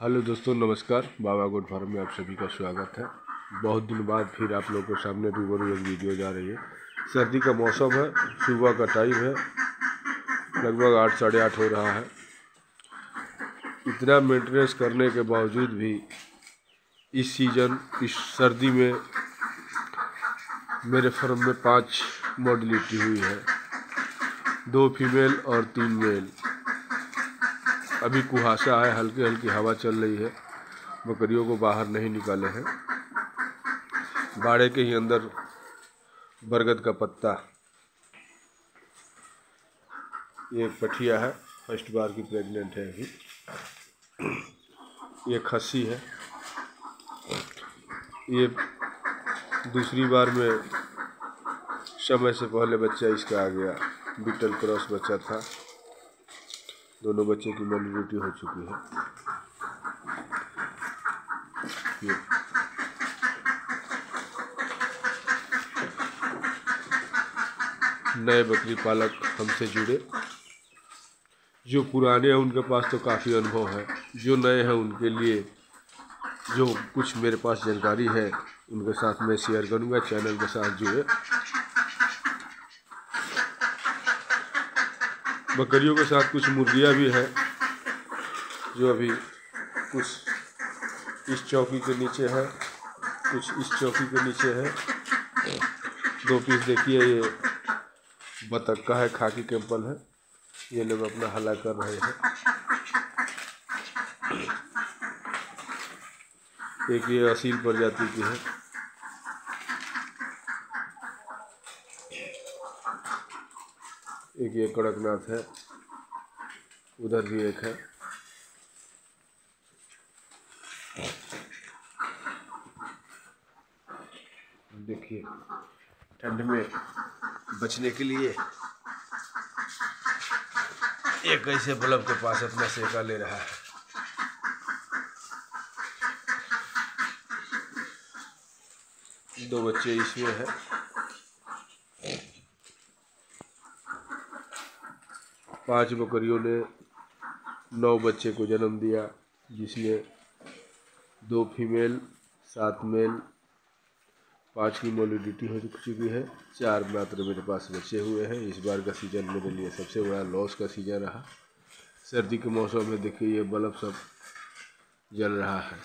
Hello दोस्तों, नमस्कार। बाबा गोड फार्म में आप सभी का स्वागत है। बहुत दिन बाद फिर आप लोगों के सामने रूबरू एक वीडियो जा रही है। सर्दी का मौसम है, सुबह का टाइम है, लगभग आठ, साढ़े आठ हो रहा है। इतना मेंटेनेंस करने के बावजूद भी इस सीज़न इस सर्दी में मेरे फार्म में पाँच मॉडलिटी हुई है। दो फीमेल और तीन मेल अभी कुहासा है हल्की हल्की हवा चल रही है। बकरियों को बाहर नहीं निकाले हैं। बाड़े के ही अंदर बरगद का पत्ता। ये पठिया है, फ़र्स्ट बार की प्रेग्नेंट है अभी। ये खस्सी है। ये दूसरी बार में समय से पहले बच्चा इसका आ गया। बिटल क्रॉस बच्चा था। दोनों बच्चे की मैलिडिटी हो चुकी है। नए बकरी पालक हमसे जुड़े। जो पुराने हैं, उनके पास तो काफ़ी अनुभव है। जो नए हैं, उनके लिए जो कुछ मेरे पास जानकारी है, उनके साथ मैं शेयर करूँगा चैनल के साथ जुड़े। बकरियों के साथ कुछ मुर्गियाँ भी है, जो अभी कुछ इस चौकी के नीचे है, कुछ इस चौकी के नीचे है। दो पीस देखिए, ये बतख का है, खाकी कैंपल है। ये लोग अपना हला कर रहे हैं। एक ये असील प्रजाति की है। एक ये कड़कनाथ है, उधर भी एक है। देखिए, ठंड में बचने के लिए एक ऐसे बल्ब के पास अपना सेका ले रहा है। दो बच्चे इसमें है। पाँच बकरियों ने नौ बच्चे को जन्म दिया जिसमें दो फीमेल, सात मेल, पाँच की मोलिडिटी हो चुकी है, चार मात्र मेरे पास बचे हुए हैं। इस बार का सीज़न मेरे लिए सबसे बड़ा लॉस का सीज़न रहा। सर्दी के मौसम में देखिए, ये बल्ब सब जल रहा है।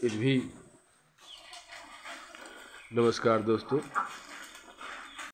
फिर भी नमस्कार दोस्तों।